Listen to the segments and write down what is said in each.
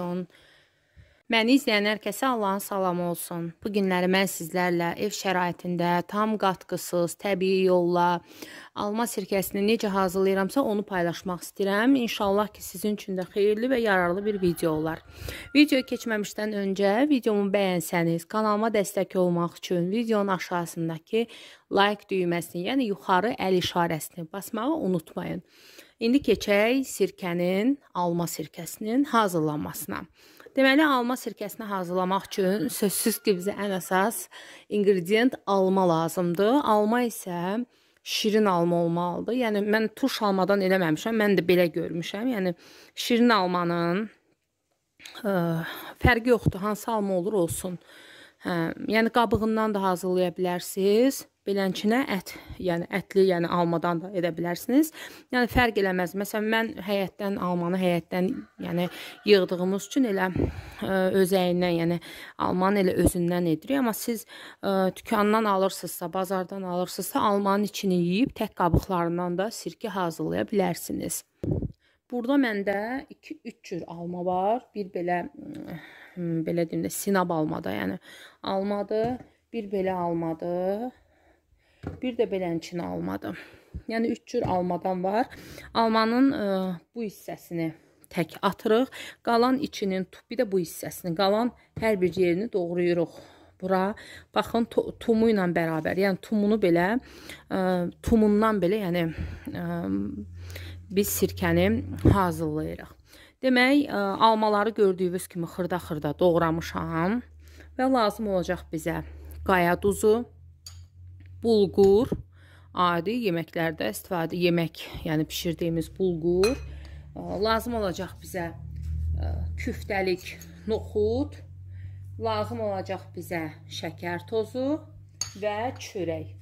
olsun. Məni izləyən hər kəsə Allahın salamı olsun. Bu günləri mən sizlərlə ev şəraitində tam qatqısız, təbii yolla alma sirkəsini necə hazırlayıramsa onu paylaşmaq istəyirəm. İnşallah ki, sizin üçün də xeyirli və yararlı bir video olar. Videoya keçməmişdən öncə videomu bəyənsəniz, kanalıma dəstək olmaq üçün videonun aşağısındakı like düyməsini, yəni yuxarı əl işarəsini basmağı unutmayın. İndi keçək sirkənin, alma sirkəsinin hazırlanmasına. Deməli, alma sirkəsini hazırlamaq üçün sözsüz ki, bizə ən əsas ingredient alma lazımdır. Alma isə şirin alma olmalıdır. Yəni, mən turş almadan eləməmişəm, mən də belə görmüşəm. Yəni, şirin almanın ə, fərqi yoxdur, hansı alma olur olsun. Hə, yəni, qabığından da hazırlaya bilərsiniz belənçinə ət, yəni ətli, yəni almadan da edə bilərsiniz. Yəni fərq eləməz. Məsələn, mən həyətdən almanı həyətdən, yəni yığdığımız üçün elə ə, özəyindən, yəni almanın elə özündən edirik. Amma siz ə, dükandan alırsınızsa, bazardan alırsınızsa, almanın içini yeyib tək qabıqlarından da sirkə hazırlaya bilərsiniz. Burada məndə 2-3 cür alma var. Bir belə belə deyim də sinab almada, yəni almadır. Bir belə almadır. Bir də belənçini almadım. Yəni 3 cür almadan var. Almanın ə, e, bu hissəsini tək atırıq. Qalan içinin, bir də bu hissəsini, qalan hər bir yerini doğrayırıq bura. Baxın tumu ilə bərabər. Yəni tumunu belə ə, e, tumundan belə, yəni ə, e, biz sirkəni hazırlayırıq. Demək, ə, almaları gördüyünüz kimi xırda-xırda doğramışam və lazım olacaq bizə qaya duzu, bulgur, adi yeməklərdə istifadə yemək, yəni bişirdiyimiz bulgur. Lazım olacaq bizə küftəlik noxud, lazım olacaq bizə şəkər tozu və çörək.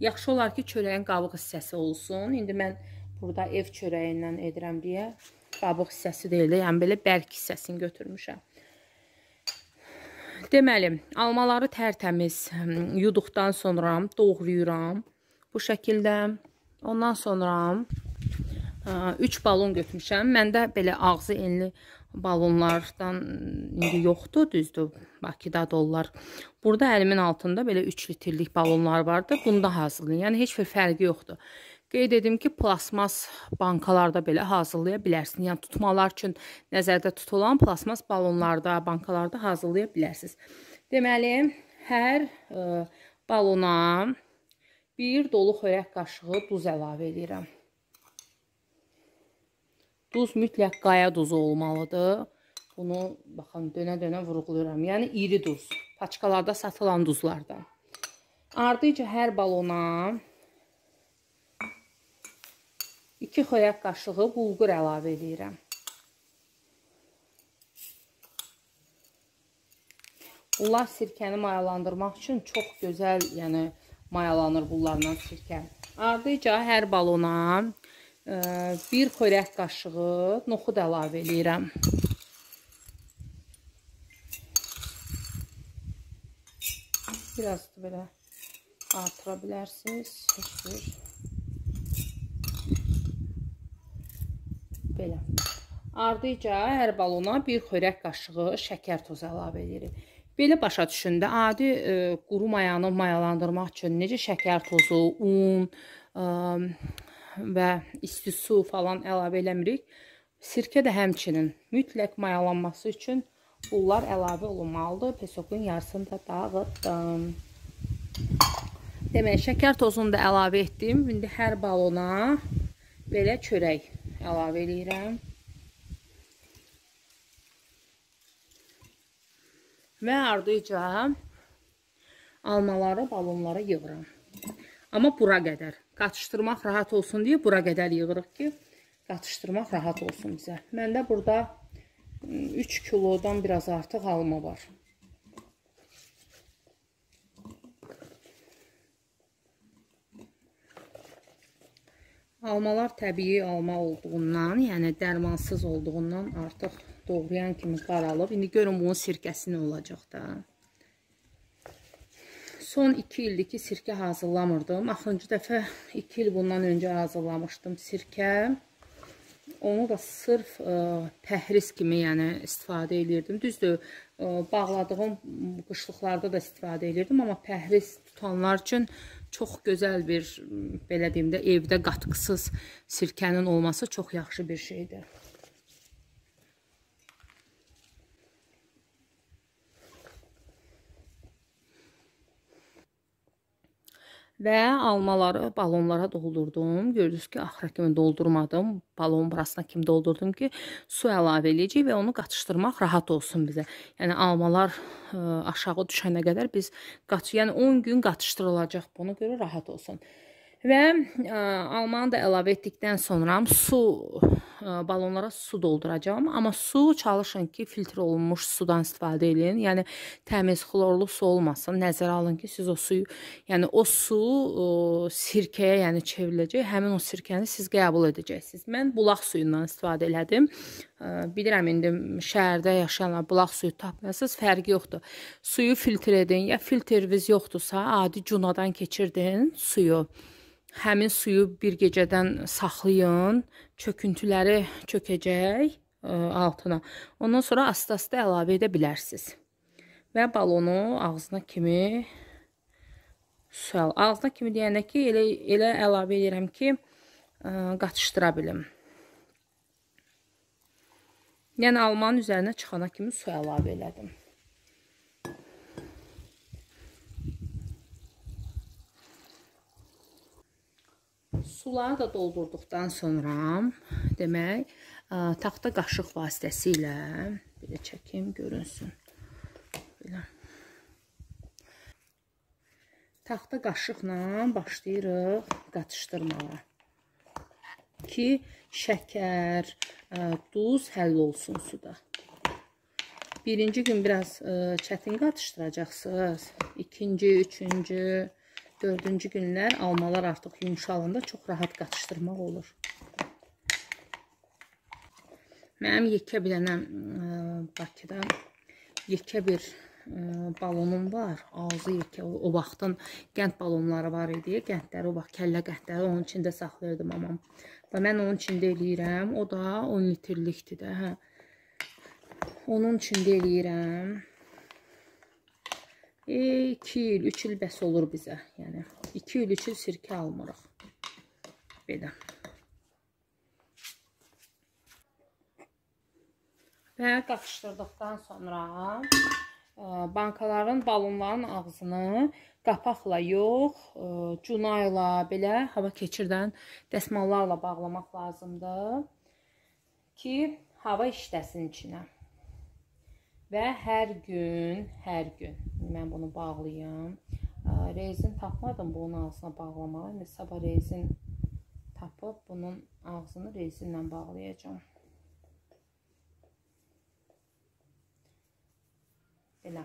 Yaxşı olar ki, çörəyin qabıq hissəsi olsun. İndi mən burada ev çörəyindən edirəm deyə qabıq hissəsi deyil yəni belə bərk hissəsini götürmüşəm. Deməli, almaları tərtəmiz yuduqdan sonra doğrayıram. Bu şəkildə. Ondan sonra 3 balon götürmüşəm. Məndə belə ağzı enli balonlardan indi yoxdur, düzdür. Bakıda dollar. Burada əlimin altında belə 3 litrlik balonlar vardı. Bunda hazırlayın. Yəni heç bir fərqi yoxdur. Qeyd edim ki, plasmas bankalarda belə hazırlaya bilərsiniz. Yəni tutmalar üçün nəzərdə tutulan plasmas balonlarda, bankalarda hazırlaya bilərsiniz. Deməli, hər ə, e, balona bir dolu xörək qaşığı duz əlavə edirəm. Duz mütləq qaya duzu olmalıdır. Bunu baxın dönə-dönə vurğuluyorum. Yəni iri duz, paçkalarda satılan duzlardan. Ardıca hər balona 2 xörək qaşığı bulgur əlavə edirəm. Bunlar sirkəni mayalandırmaq üçün çox gözəl, yəni mayalanır bunlarla sirkə. Ardıca hər balona ə, e, bir xörək qaşığı noxud əlavə edirəm. Biraz da belə artıra bilərsiniz. Heç bir Belə. Ardıca hər balona bir xörək qaşığı şəkər tozu əlavə edirik. Belə başa düşün də, adi ə, e, quru mayanı mayalandırmaq üçün necə şəkər tozu, un ə, və isti su falan əlavə eləmirik. Sirkə də həmçinin mütləq mayalanması üçün bunlar əlavə olunmalıdır. Pesokun yarısını da dağıtdım. Demək, şəkər tozunu da əlavə etdim. İndi hər balona belə çörək əlavə eləyirəm. Və ardıca almaları balonlara yığıram. Amma bura qədər. Qatışdırmaq rahat olsun deyə bura qədər yığırıq ki, qatışdırmaq rahat olsun bizə. Məndə burada 3 kilodan biraz artıq alma var. Almalar təbii alma olduğundan, yəni dərmansız olduğundan artıq doğrayan kimi qaralıb. İndi görün bunun sirkəsi nə olacaq da. Son 2 ildir ki, sirkə hazırlamırdım. Axırıncı dəfə 2 il bundan öncə hazırlamışdım sirkə. onu da sırf ə, pəhriz kimi, yəni istifadə edirdim. Düzdür, ə, bağladığım qışlıqlarda da istifadə edirdim, amma pəhriz tutanlar üçün çox gözəl bir belə deyim də evdə qatqısız sirkənin olması çox yaxşı bir şeydir. Və almaları balonlara doldurdum. Gördünüz ki, axıra kimi doldurmadım. Balonun burasına kimi doldurdum ki, su əlavə eləyəcək və onu qatışdırmaq rahat olsun bizə. Yəni almalar ə, aşağı düşənə qədər biz qaç, yəni 10 gün qatışdırılacaq. Buna görə rahat olsun. Və ə, almanı da əlavə etdikdən sonra su balonlara su dolduracağam. Amma su çalışın ki, filtr olunmuş sudan istifadə edin. Yəni təmiz xlorlu su olmasın. Nəzərə alın ki, siz o suyu, yəni o su o, sirkəyə, yəni çevriləcək. Həmin o sirkəni siz qəbul edəcəksiniz. Mən bulaq suyundan istifadə elədim. Bilirəm indi şəhərdə yaşayanlar bulaq suyu tapmırsınız, fərqi yoxdur. Suyu filtr edin. Ya filtriniz yoxdursa, adi cunadan keçirdin suyu həmin suyu bir gecədən saxlayın. Çöküntüləri çökəcək ə, e, altına. Ondan sonra asta-asta əlavə edə bilərsiniz. Və balonu ağzına kimi sual. Ağzına kimi deyəndə ki, elə elə əlavə edirəm ki, ə, e, qatışdıra bilim. Yəni almanın üzərinə çıxana kimi su əlavə elədim. Suları da doldurduqdan sonra demək taxta qaşıq vasitəsilə belə çəkim görünsün. Belə. Taxta qaşıqla başlayırıq qatışdırmağa. Ki şəkər, duz həll olsun suda. Birinci gün biraz çətin qatışdıracaqsınız. İkinci, üçüncü, dördüncü günlər almalar artıq yumşalanda çox rahat qatışdırmaq olur. Mənim yekə bir dənə Bakıda yekə bir ə, balonum var. Ağzı yekə. O, o vaxtın qənd balonları var idi. Qəndləri o vaxt kəllə qəndləri onun içində saxlayırdım amam. Və mən onun içində eləyirəm. O da 10 litrlikdir də, hə. Onun içində eləyirəm. 2 il, 3 il bəs olur bizə. Yəni 2 il, 3 il sirkə almırıq. Belə. Və qatışdırdıqdan sonra e, bankaların, balonların ağzını qapaqla yox, e, cuna ilə belə hava keçirdən dəsmallarla bağlamaq lazımdır ki, hava işləsin içinə. Və hər gün, hər gün mən bunu bağlayım. Rezin tapmadım bunun ağzına bağlamağa. İndi sabah rezin tapıb bunun ağzını rezinlə bağlayacağım. Belə.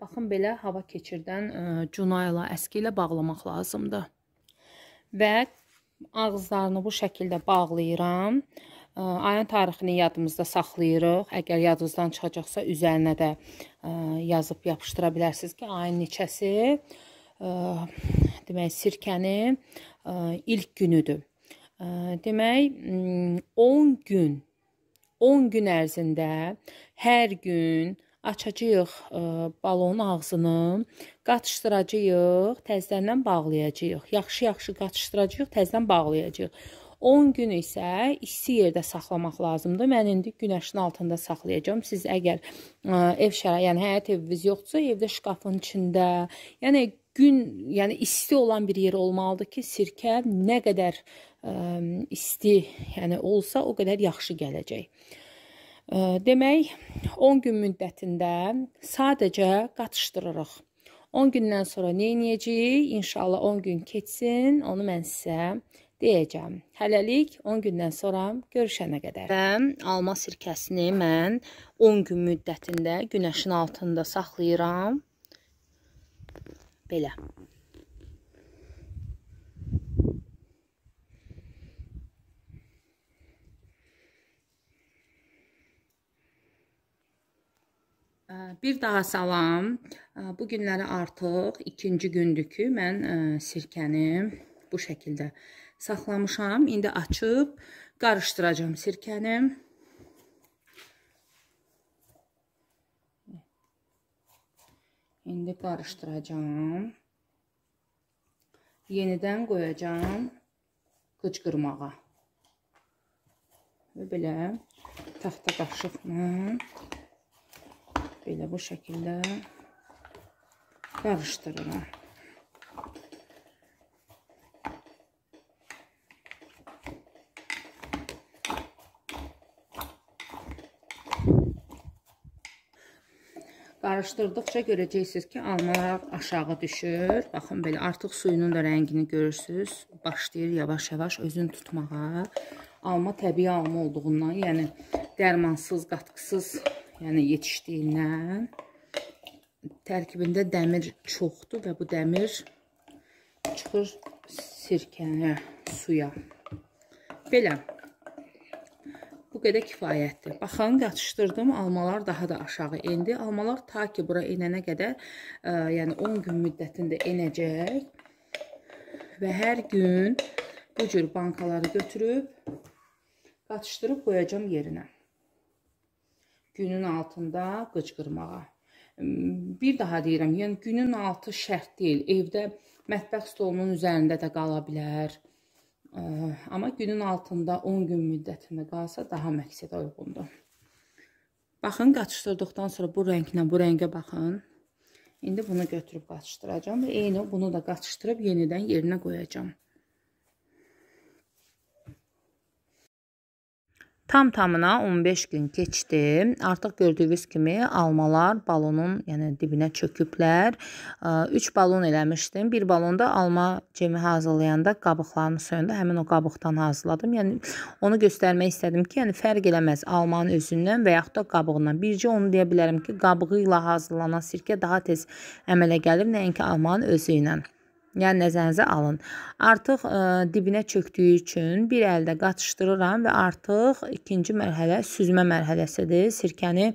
Baxın belə hava keçirdən cuna ilə, əski ilə bağlamaq lazımdır. Və ağızlarını bu şəkildə bağlayıram. Ayın tarixini yadımızda saxlayırıq. Əgər yadınızdan çıxacaqsa üzərinə də yazıb yapışdıra bilərsiniz ki, ayın neçəsi demək sirkənin ilk günüdür. Demək 10 gün 10 gün ərzində hər gün açacağıq balonun ağzını, qatışdıracağıq, təzədən bağlayacağıq. Yaxşı-yaxşı qatışdıracağıq, təzədən bağlayacağıq. 10 gün isə isti yerdə saxlamaq lazımdır. Mən indi günəşin altında saxlayacağam. Siz əgər ə, ev şəraiti, yəni həyət eviniz yoxdursa, evdə şkafın içində, yəni gün, yəni isti olan bir yer olmalıdır ki, sirkə nə qədər ə, isti, yəni olsa, o qədər yaxşı gələcək. Ə, demək, 10 gün müddətində sadəcə qatışdırırıq. 10 gündən sonra nə edəcəyik? İnşallah 10 gün keçsin, onu mən sizə deyəcəm. Hələlik 10 gündən sonra görüşənə qədər. Və alma sirkəsini mən 10 gün müddətində günəşin altında saxlayıram. Belə. Bir daha salam. Bu günləri artıq ikinci gündür ki, mən sirkəni bu şəkildə saxlamışam. İndi açıb qarışdıracağam sirkəni. İndi qarışdıracağam. Yenidən qoyacağam qıcqırmağa. Və belə taxta qaşıqla belə bu şəkildə qarışdırıram. Qarışdırdıqca görəcəksiniz ki, almalar aşağı düşür. Baxın belə artıq suyunun da rəngini görürsüz. Başlayır yavaş-yavaş özünü tutmağa. Alma təbii alma olduğundan, yəni dərmansız, qatqısız, yəni yetişdiyindən tərkibində dəmir çoxdur və bu dəmir çıxır sirkəyə, suya. Belə Bu qədər kifayətdir. Baxın, qatışdırdım. Almalar daha da aşağı endi. Almalar ta ki bura enənə qədər, ə, e, yəni 10 gün müddətində enəcək. Və hər gün bu cür bankaları götürüb qatışdırıb qoyacam yerinə. Günün altında qıcqırmağa. Bir daha deyirəm, yəni günün altı şərt deyil. Evdə mətbəx stolunun üzərində də qala bilər. Amma günün altında 10 gün müddətində qalsa daha məqsədə uyğundur. Baxın, qaçışdırdıqdan sonra bu rənglə bu rəngə baxın. İndi bunu götürüb qaçışdıracağam və eyni bunu da qaçışdırıb yenidən yerinə qoyacağam. Tam tamına 15 gün keçdi. Artıq gördüyünüz kimi almalar balonun, yəni dibinə çöküblər. 3 balon eləmişdim. Bir balonda alma cemi hazırlayanda qabıqlarını soyunda həmin o qabıqdan hazırladım. Yəni onu göstərmək istədim ki, yəni fərq eləməz almanın özündən və yaxud da qabığından. Bircə onu deyə bilərəm ki, qabığı ilə hazırlanan sirkə daha tez əmələ gəlir, nəinki almanın özü ilə. Yəni nəzərinizə alın. Artıq ə, e, dibinə çökdüyü üçün bir əldə qatışdırıram və artıq ikinci mərhələ süzmə mərhələsidir. Sirkəni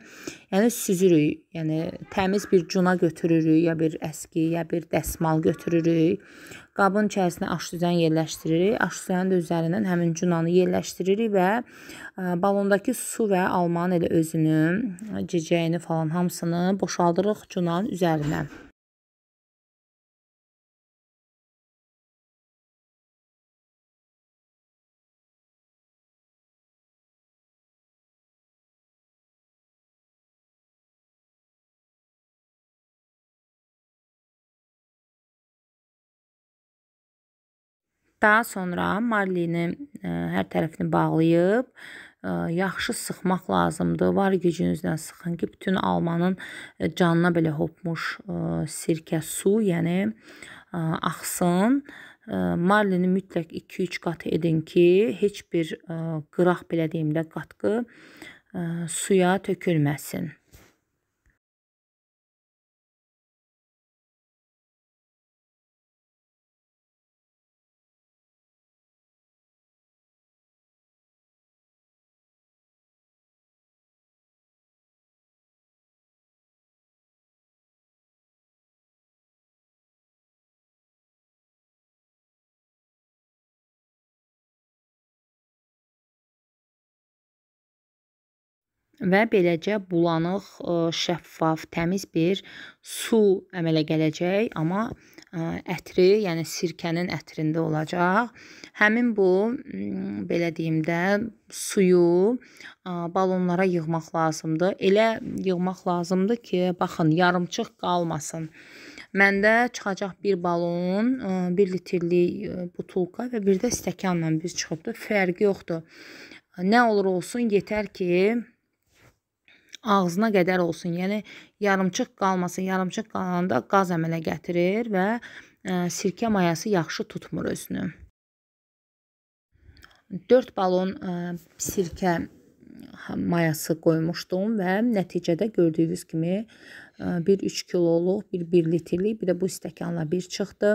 yəni süzürük. Yəni təmiz bir cuna götürürük, ya bir əski, ya bir dəsmal götürürük. Qabın içərisinə aşüzən yerləşdiririk. Aşüzənin də üzərindən həmin cunanı yerləşdiririk və ə, e, balondakı su və almanın elə özünü, cicəyini falan hamısını boşaldırıq cunanın üzərinə. Daha sonra marlini e, hər tərəfini bağlayıb e, yaxşı sıxmaq lazımdır. Var gücünüzlə sıxın ki, bütün almanın e, canına belə hopmuş sirkə su, yəni axsın. Marlini mütləq 2-3 qat edin ki, heç bir qıraq belə deyim də qatqı suya tökülməsin. Və beləcə bulanıq, şəffaf, təmiz bir su əmələ gələcək, amma ətri, yəni sirkənin ətrində olacaq. Həmin bu belə deyim də suyu balonlara yığmaq lazımdır. Elə yığmaq lazımdır ki, baxın, yarımçıq qalmasın. Məndə çıxacaq bir balon, 1 litrlik butulka və bir də stəkanla biz çıxıbdır. Fərqi yoxdur. Nə olur olsun, yetər ki, ağzına qədər olsun. Yəni yarımçıq qalmasın. Yarımçıq qalanda qaz əmələ gətirir və ə, e, sirkə mayası yaxşı tutmur özünü. 4 balon ə, e, sirkə mayası qoymuşdum və nəticədə gördüyünüz kimi bir 3 kiloluq, bir 1 litrlik, bir də bu stəkanla bir çıxdı.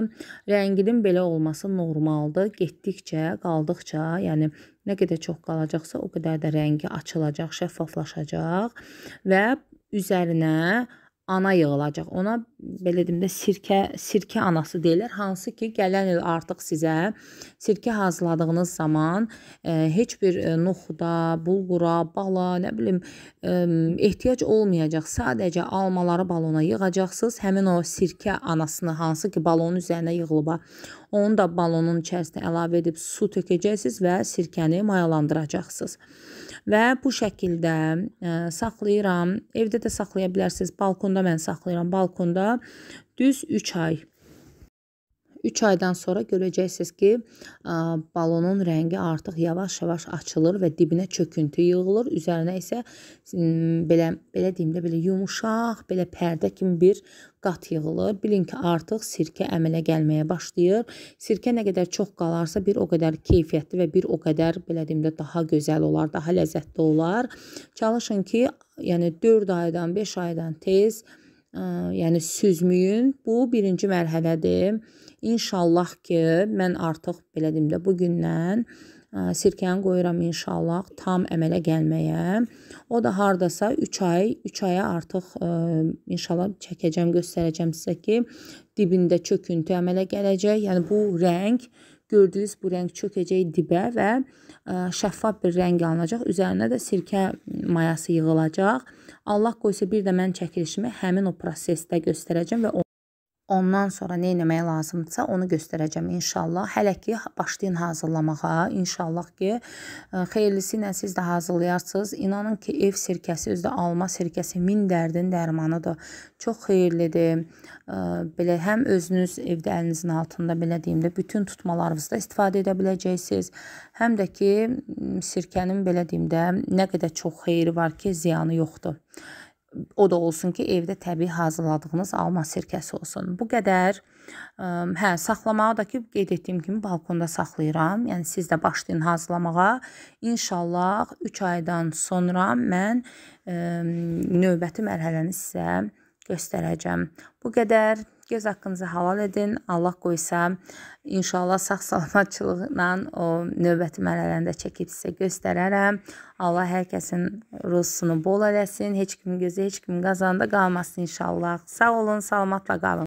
Rənginin belə olması normaldır. Getdikcə, qaldıqca, yəni nə qədər çox qalacaqsa, o qədər də rəngi açılacaq, şəffaflaşacaq və üzərinə ana yığılacaq. Ona belə deyim də sirkə, sirkə anası deyirlər. Hansı ki, gələn il artıq sizə sirkə hazırladığınız zaman e, heç bir e, noxuda, bulqura, bala, nə bilim, ə, ehtiyac olmayacaq. Sadəcə almaları balona yığacaqsınız. Həmin o sirkə anasını hansı ki, balonun üzərinə yığılıba, onu da balonun içərisinə əlavə edib su tökəcəksiniz və sirkəni mayalandıracaqsınız və bu şəkildə e, saxlayıram. Evdə də saxlaya bilərsiniz. Balkonda mən saxlayıram. Balkonda düz 3 ay 3 aydan sonra görəcəksiniz ki, balonun rəngi artıq yavaş-yavaş açılır və dibinə çöküntü yığılır. Üzərinə isə belə belə deyim də belə yumşaq, belə pərdə kimi bir qat yığılır. Bilin ki, artıq sirkə əmələ gəlməyə başlayır. Sirkə nə qədər çox qalarsa, bir o qədər keyfiyyətli və bir o qədər belə deyim də daha gözəl olar, daha ləzzətli olar. Çalışın ki, yəni 4 aydan, 5 aydan tez yəni süzməyin. Bu birinci mərhələdir. İnşallah ki, mən artıq belə deyim də bu gündən sirkəni qoyuram inşallah tam əmələ gəlməyə. O da hardasa 3 ay, 3 aya artıq ə, inşallah çəkəcəm, göstərəcəm sizə ki, dibində çöküntü əmələ gələcək. Yəni bu rəng gördüyünüz bu rəng çökəcək dibə və şəffaf bir rəng alınacaq. Üzərinə də sirkə mayası yığılacaq. Allah qoysa bir də mən çəkilişimi həmin o prosesdə göstərəcəm və Ondan sonra nə etmək lazımdırsa onu göstərəcəm inşallah. Hələ ki başlayın hazırlamağa. İnşallah ki e, xeyirlisi ilə siz də hazırlayarsınız. İnanın ki ev sirkəsi özü də alma sirkəsi min dərdin dərmanıdır. Çox xeyirlidir. E, belə həm özünüz evdə əlinizin altında belə deyim də bütün tutmalarınızda istifadə edə biləcəksiniz. Həm də ki sirkənin belə deyim də nə qədər çox xeyri var ki, ziyanı yoxdur o da olsun ki, evdə təbii hazırladığınız alma sirkəsi olsun. Bu qədər. Hə, saxlamağı da ki, qeyd etdiyim kimi balkonda saxlayıram. Yəni siz də başlayın hazırlamağa. İnşallah 3 aydan sonra mən ə, növbəti mərhələni sizə göstərəcəm. Bu qədər. Göz haqqınızı halal edin. Allah qoysa, inşallah sağ-salamatçılıqla o növbəti mərhələndə çəkib sizə göstərərəm. Allah hər kəsin ruzusunu bol eləsin. Heç kimin gözü, heç kimin qazanda qalmasın inşallah. Sağ olun, salamatla qalın.